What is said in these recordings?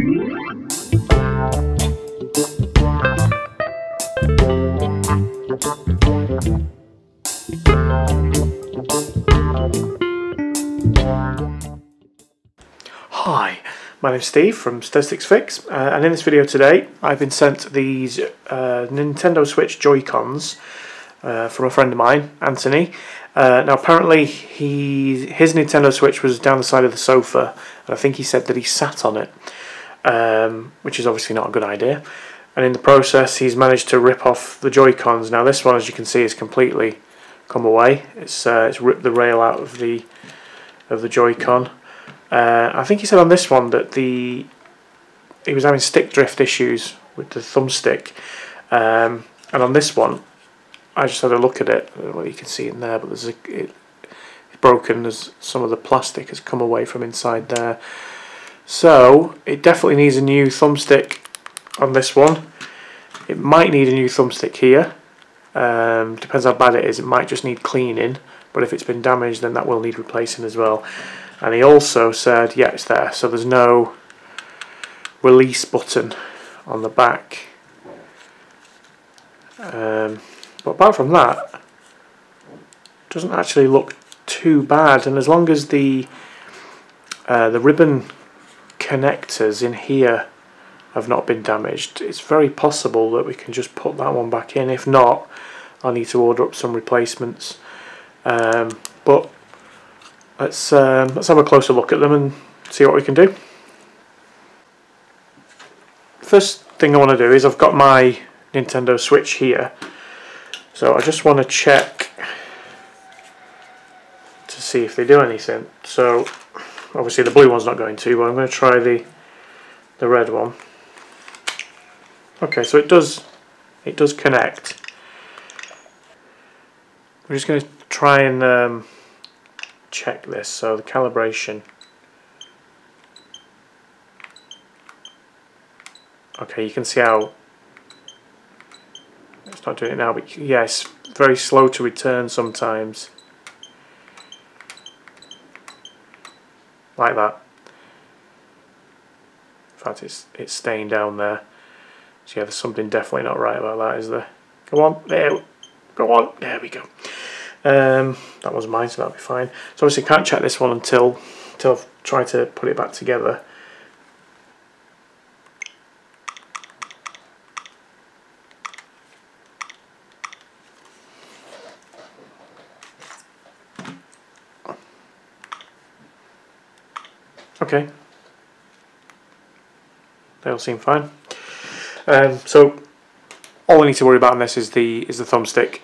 Hi, my name's Steve from StezStix Fix, uh, and in this video today I've been sent these uh, Nintendo Switch Joy-Cons uh, from a friend of mine, Anthony. Uh, now apparently he his Nintendo Switch was down the side of the sofa, and I think he said that he sat on it, um, which is obviously not a good idea. And in the process he's managed to rip off the Joy-Cons. Now this one, as you can see, is completely come away. It's uh, it's ripped the rail out of the of the Joy-Con. Uh, I think he said on this one that the he was having stick drift issues with the thumbstick, um, and on this one, I just had a look at it. Well, you can see in there, but there's a, it, it's broken. There's some of the plastic has come away from inside there, so it definitely needs a new thumbstick on this one. It might need a new thumbstick here. Um, depends how bad it is. It might just need cleaning, but if it's been damaged, then that will need replacing as well and he also said yeah it's there so there's no release button on the back um, but apart from that doesn't actually look too bad and as long as the uh, the ribbon connectors in here have not been damaged it's very possible that we can just put that one back in if not I need to order up some replacements um, but let's um, let's have a closer look at them and see what we can do. First thing I want to do is I've got my Nintendo Switch here, so I just want to check to see if they do anything. So obviously the blue one's not going to, but I'm going to try the the red one. Okay, so it does it does connect. We're just going to try and um, check this. So the calibration. Okay, you can see how it's not doing it now, but yes, yeah, very slow to return sometimes. Like that. In fact, it's it's staying down there. So yeah, there's something definitely not right about that, is there? Go on, there, go on, there we go. Um, that was mine, so that'll be fine. So obviously can't check this one until, until I've tried to put it back together. Okay. They all seem fine. Um, so all I need to worry about on this is the is the thumbstick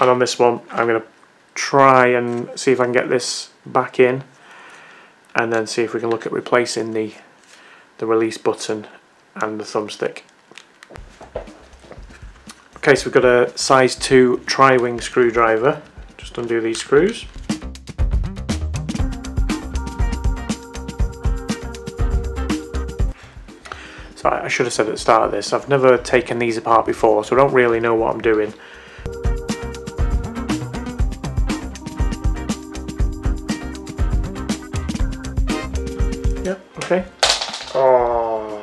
and on this one I'm going to try and see if I can get this back in and then see if we can look at replacing the the release button and the thumbstick. Okay, so we've got a size 2 tri-wing screwdriver. Just undo these screws. I should have said at the start of this, I've never taken these apart before, so I don't really know what I'm doing. Yep, okay. Oh.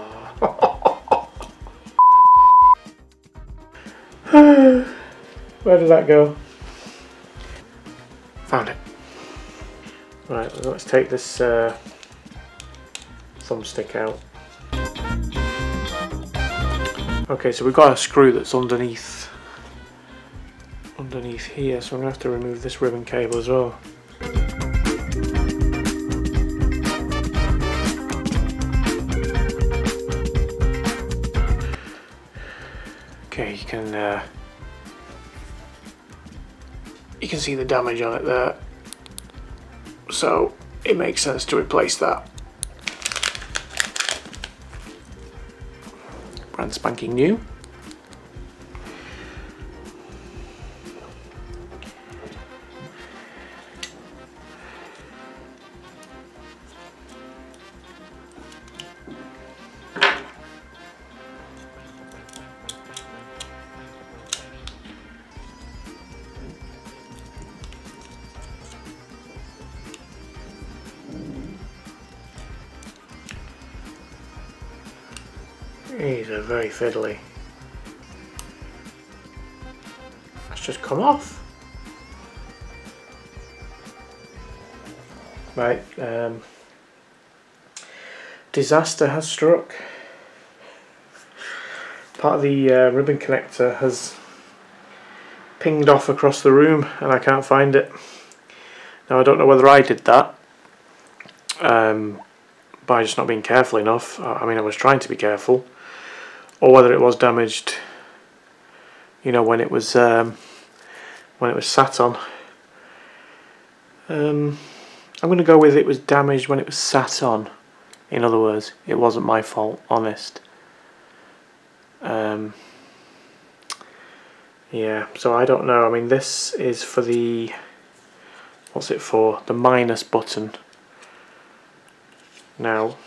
Where did that go? Found it. Right, let's take this uh, thumbstick out. Okay, so we've got a screw that's underneath underneath here, so I'm going to have to remove this ribbon cable as well. Okay, you can uh, you can see the damage on it there. So it makes sense to replace that. Brand spanking new. These are very fiddly. That's just come off. Right, um, disaster has struck. Part of the uh, ribbon connector has pinged off across the room and I can't find it. Now I don't know whether I did that um, by just not being careful enough. I mean I was trying to be careful or whether it was damaged you know when it was um, when it was sat on. Um, I'm going to go with it was damaged when it was sat on. In other words, it wasn't my fault, honest. Um, yeah, so I don't know. I mean, this is for the... What's it for? The minus button. Now,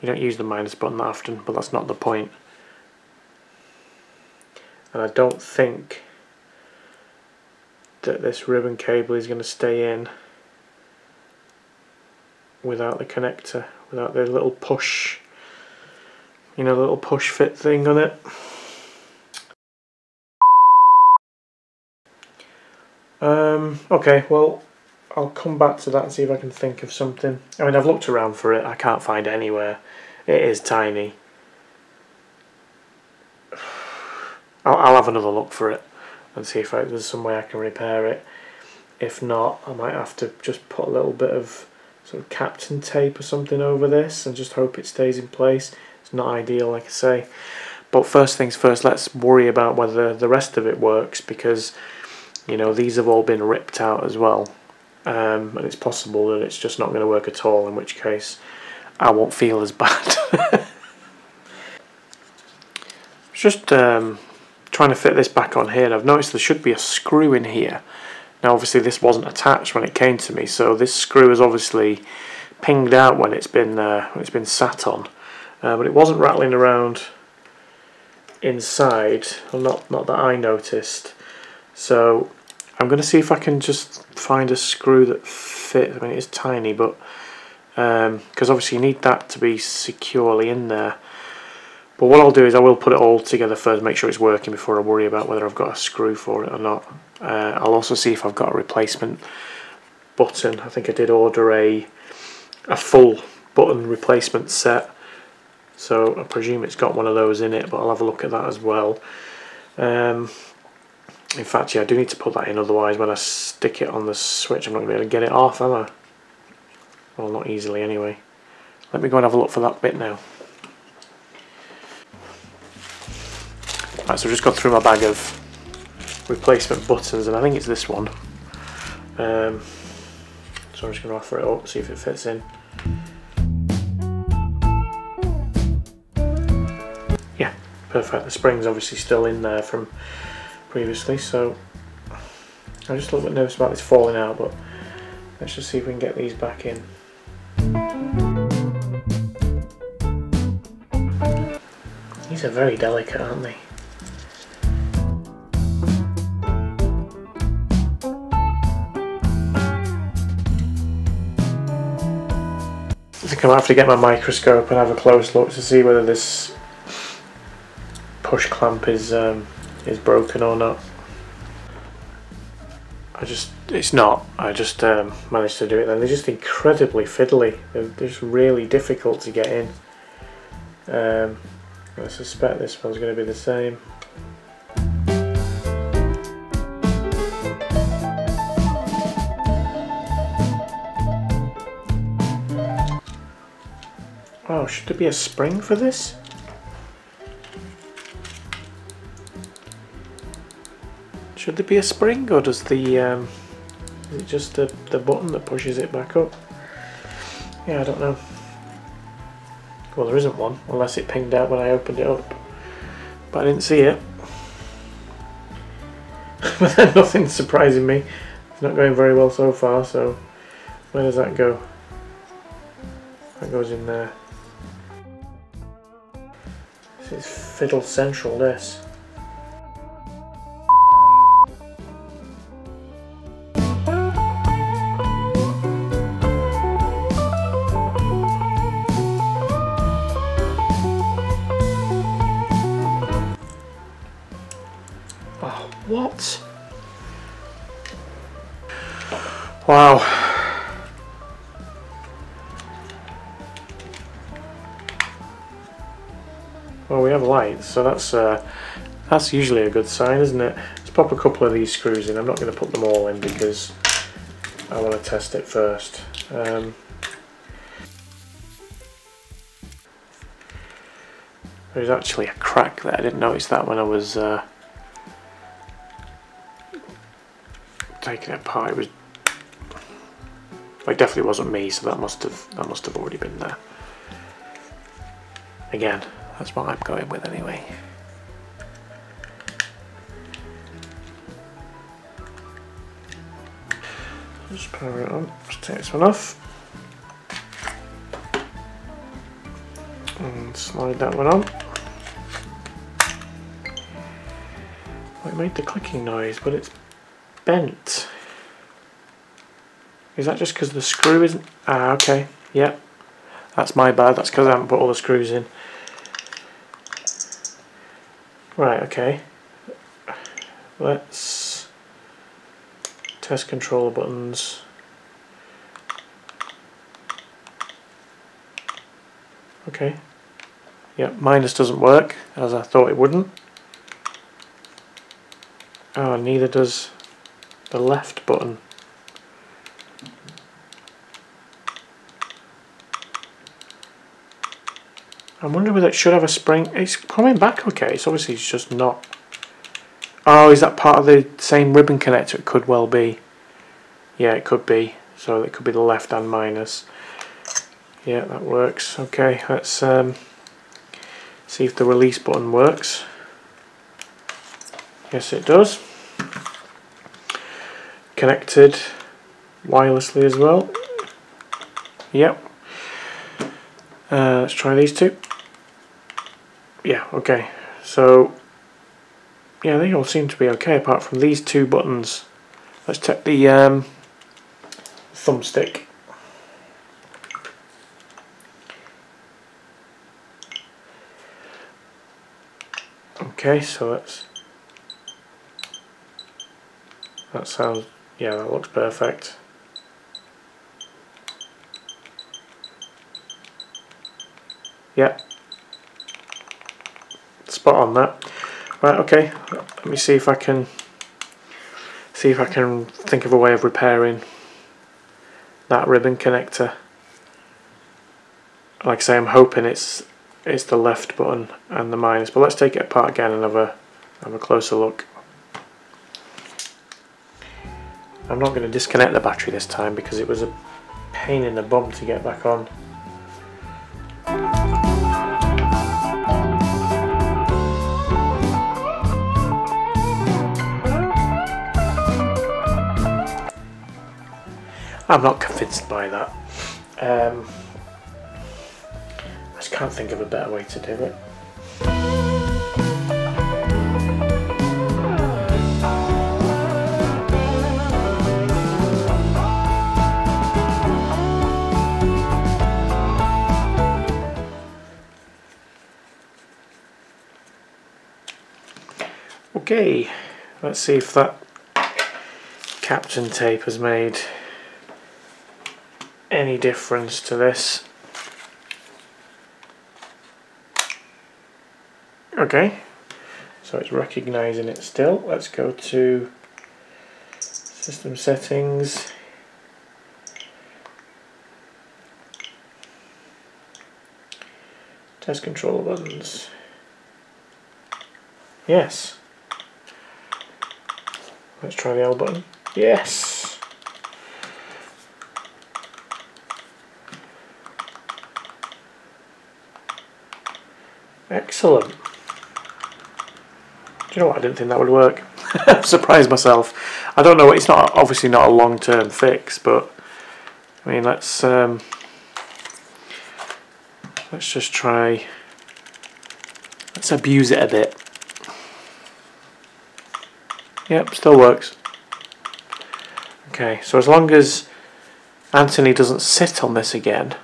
you don't use the minus button that often, but that's not the point. And I don't think that this ribbon cable is going to stay in without the connector, without the little push, you know, the little push fit thing on it. Um, okay, well, I'll come back to that and see if I can think of something. I mean, I've looked around for it, I can't find it anywhere. It is tiny. I'll, I'll have another look for it and see if I, there's some way I can repair it. If not, I might have to just put a little bit of sort of Kapton tape or something over this and just hope it stays in place. It's not ideal, like I say. But first things first, let's worry about whether the rest of it works because, you know, these have all been ripped out as well. Um, and it's possible that it's just not going to work at all, in which case I won't feel as bad. just um, trying to fit this back on here and I've noticed there should be a screw in here now obviously this wasn't attached when it came to me, so this screw is obviously pinged out when it's been uh, when it's been sat on, uh, but it wasn't rattling around inside, well not not that I noticed. So I'm going to see if I can just find a screw that fits. I mean it's tiny, but because um, obviously you need that to be securely in there. But what I'll do is I will put it all together first, make sure it's working before I worry about whether I've got a screw for it or not. Uh, I'll also see if I've got a replacement button. I think I did order a a full button replacement set. So I presume it's got one of those in it, but I'll have a look at that as well. Um, in fact, yeah, I do need to put that in, otherwise when I stick it on the switch I'm not going to be able to get it off, am I? Well, not easily anyway. Let me go and have a look for that bit now. Right, so I've just gone through my bag of replacement buttons and I think it's this one. Um, so I'm just going to offer it up, see if it fits in. Yeah, perfect. The spring's obviously still in there from previously, so I'm just a little bit nervous about this falling out, but let's just see if we can get these back in. These are very delicate, aren't they? I think I might have to get my microscope and have a close look to see whether this push clamp is um, is broken or not. I just, it's not. I just um, managed to do it then. They're just incredibly fiddly. They're, they're just really difficult to get in. Um, I suspect this one's going to be the same. Oh, should there be a spring for this? Should there be a spring or does the um, is it just the, the button that pushes it back up? Yeah, I don't know. Well, there isn't one, unless it pinged out when I opened it up. But I didn't see it. but nothing's surprising me. It's not going very well so far, so where does that go? That goes in there. This is Fiddle Central, this. What? Wow. Well, we have lights, so that's uh, that's usually a good sign, isn't it? Let's pop a couple of these screws in. I'm not going to put them all in because I want to test it first. Um, there's actually a crack there. I didn't notice that when I was uh, taking it apart. It was it definitely wasn't me, so that must have that must have already been there. Again, that's what I'm going with anyway. Just power it on. Just take this one off. And slide that one on. Well, it made the clicking noise, but it's bent. Is that just because the screw isn't... Ah, okay. Yep. That's my bad. That's because I haven't put all the screws in. Right, okay. Let's test controller buttons. Okay. Yep, minus doesn't work, as I thought it wouldn't. Oh, neither does the left button. I'm wondering whether it should have a spring. It's coming back okay. It's obviously it's just not. Oh, is that part of the same ribbon connector? It could well be. Yeah, it could be. So it could be the left and minus. Yeah, that works. Okay, let's um, see if the release button works. Yes, it does. Connected wirelessly as well. Yep. Uh, let's try these two yeah, okay. So, yeah, they all seem to be okay apart from these two buttons. Let's check the um, thumbstick. Okay, so that's that sounds yeah, that looks perfect. Yeah, spot on that. Right, okay, let me see if I can see if I can think of a way of repairing that ribbon connector. Like I say, I'm hoping it's it's the left button and the minus, but let's take it apart again and have a have a closer look. I'm not going to disconnect the battery this time because it was a pain in the bum to get back on. I'm not convinced by that. Um, I just can't think of a better way to do it. Okay, let's see if that Kapton tape has made any difference to this. Okay, so it's recognizing it still. Let's go to system settings. Test control buttons. Yes. Let's try the L button. Yes. Excellent. Do you know what? I didn't think that would work. Surprised myself. I don't know. It's not obviously not a long-term fix, but I mean, let's um, let's just try. Let's abuse it a bit. Yep, still works. Okay, so as long as Anthony doesn't sit on this again.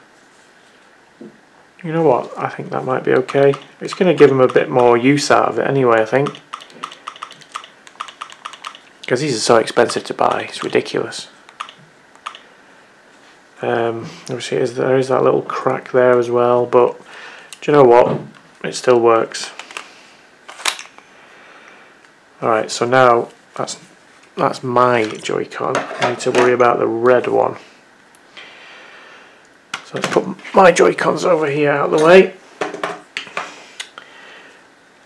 You know what, I think that might be okay. It's going to give him a bit more use out of it anyway, I think. because these are so expensive to buy. It's ridiculous. Um, obviously, there is that little crack there as well, but do you know what? It still works. Alright, so now that's that's my Joy-Con. I need to worry about the red one. So let's put my Joy-Cons over here out of the way.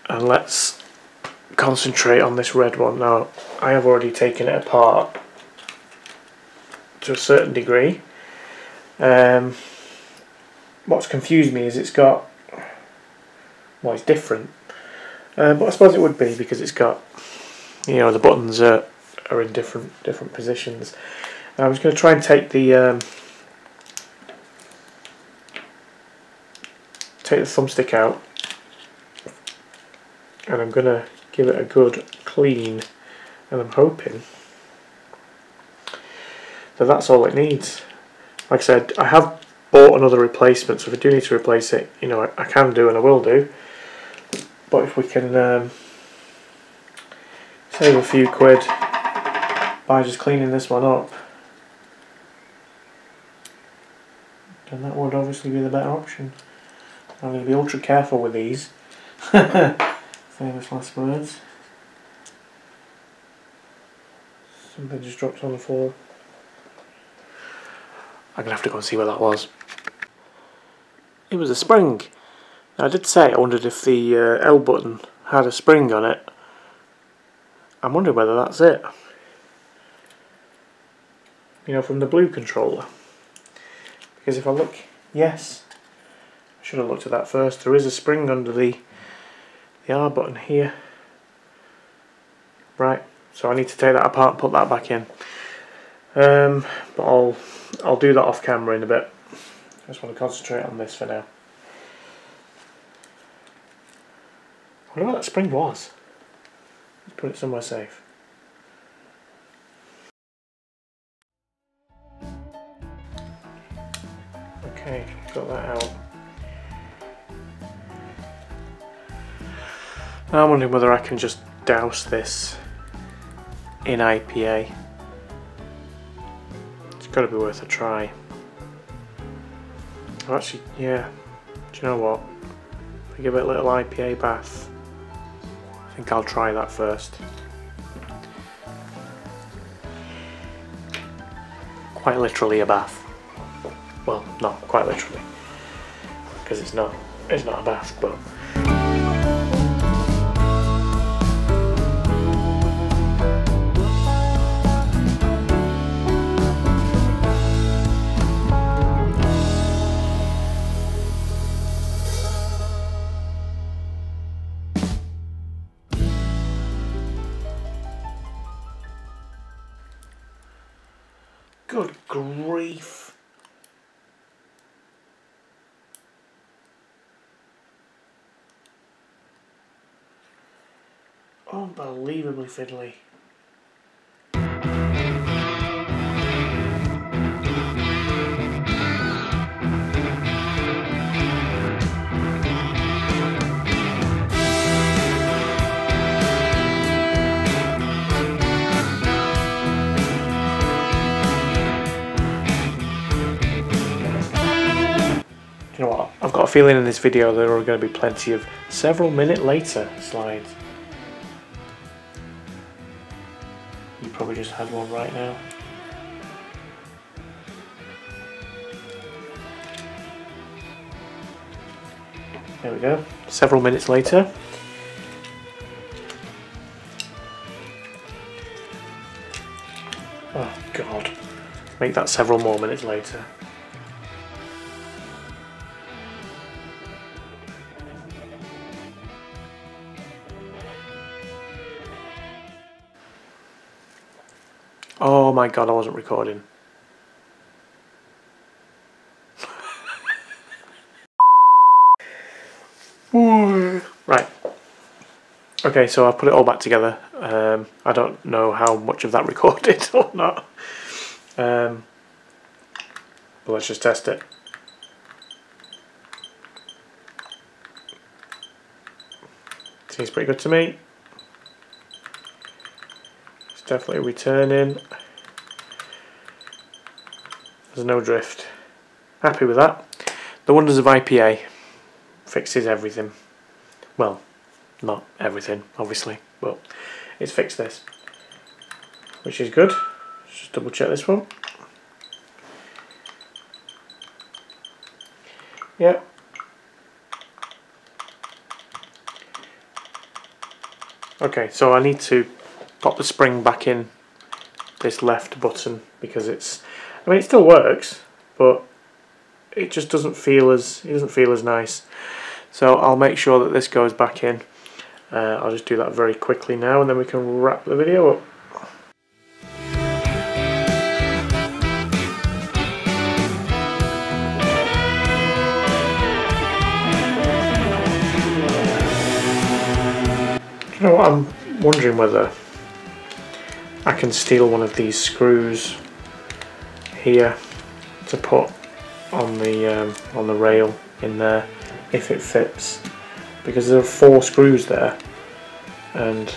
And let's concentrate on this red one. Now, I have already taken it apart to a certain degree. Um, what's confused me is it's got, well it's different, uh, but I suppose it would be because it's got, you know, the buttons are, are in different different positions. And I was going to try and take the um, take the thumbstick out and I'm going to give it a good clean and I'm hoping that that's all it needs. Like I said, I have bought another replacement so if I do need to replace it, you know, I, I can do and I will do. But if we can um, save a few quid by just cleaning this one up, then that would obviously be the better option. I'm going to be ultra careful with these. Famous last words. Something just dropped on the floor. I'm going to have to go and see where that was. It was a spring. I did say I wondered if the uh, L button had a spring on it. I'm wondering whether that's it. You know, from the blue controller. Because if I look, yes, I should have looked at that first. There is a spring under the, the R button here. Right, so I need to take that apart and put that back in. Um, but I'll I'll do that off camera in a bit. I just want to concentrate on this for now. I wonder what that spring was. Put it somewhere safe. Okay, got that out. Now I'm wondering whether I can just douse this in IPA. It's got to be worth a try. Actually, yeah. Do you know what? I give it a little IPA bath, I think I'll try that first. Quite literally a bath. Well, not quite literally, because it's not. It's not a bath, but. Unbelievably fiddly. you know what, I've got a feeling in this video there are going to be plenty of several minute later slides. Probably just had one right now. There we go, several minutes later. Oh god, make that several more minutes later. Oh my god, I wasn't recording. right. Okay, so I've put it all back together. Um, I don't know how much of that recorded or not. Um, but let's just test it. Seems pretty good to me. It's definitely returning. There's no drift. Happy with that. The wonders of IPA fixes everything. Well, not everything, obviously, but it's fixed this, which is good. just double check this one. Yep. Okay, so I need to pop the spring back in this left button because it's I mean it still works but it just doesn't feel as it doesn't feel as nice. So I'll make sure that this goes back in. Uh, I'll just do that very quickly now and then we can wrap the video up. You know what? I'm wondering whether I can steal one of these screws here to put on the um, on the rail in there if it fits because there are four screws there and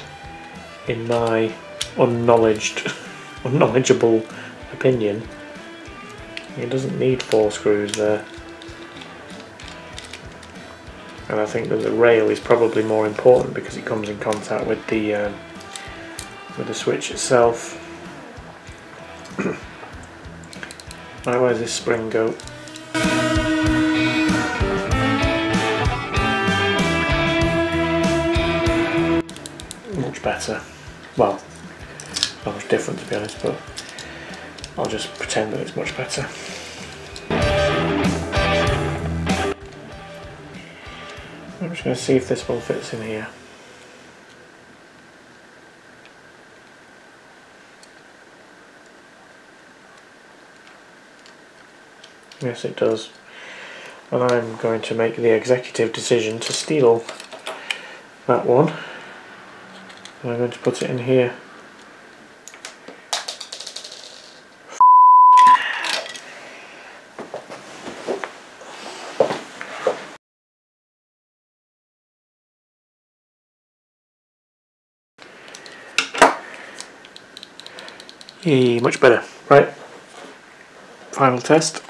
in my unknowledged unknowledgeable opinion it doesn't need four screws there and I think that the rail is probably more important because it comes in contact with the um, with the switch itself. right, where's this spring go? Much better. Well, not much different to be honest, but I'll just pretend that it's much better. I'm just going to see if this one fits in here. Yes, it does. And I'm going to make the executive decision to steal that one. And I'm going to put it in here. Yay, much better. Right, final test.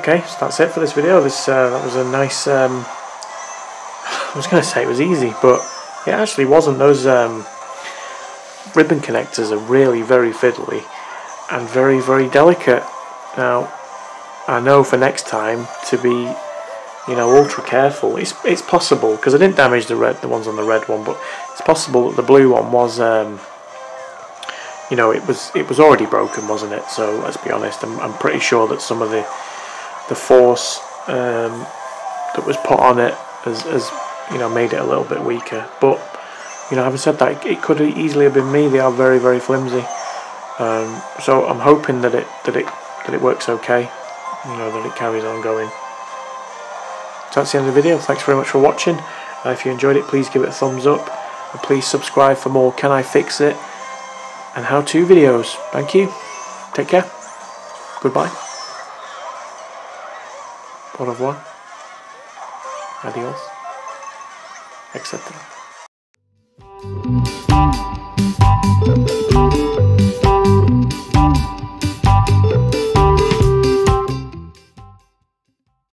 Okay, so that's it for this video. This uh, that was a nice. Um, I was going to say it was easy, but it actually wasn't. Those um, ribbon connectors are really very fiddly and very very delicate. Now, I know for next time to be, you know, ultra careful. It's it's possible because I didn't damage the red, the ones on the red one, but it's possible that the blue one was. Um, you know, it was it was already broken, wasn't it? So let's be honest. I'm I'm pretty sure that some of the the force um, that was put on it has, has, you know made it a little bit weaker. But you know, having said that, it could easily have been me. They are very very flimsy. Um, so I'm hoping that it that it that it works okay. You know that it carries on going. So that's the end of the video. Thanks very much for watching. Uh, if you enjoyed it, please give it a thumbs up. And please subscribe for more Can I Fix It and how-to videos. Thank you. Take care. Goodbye. Au revoir. Adiós. Etc.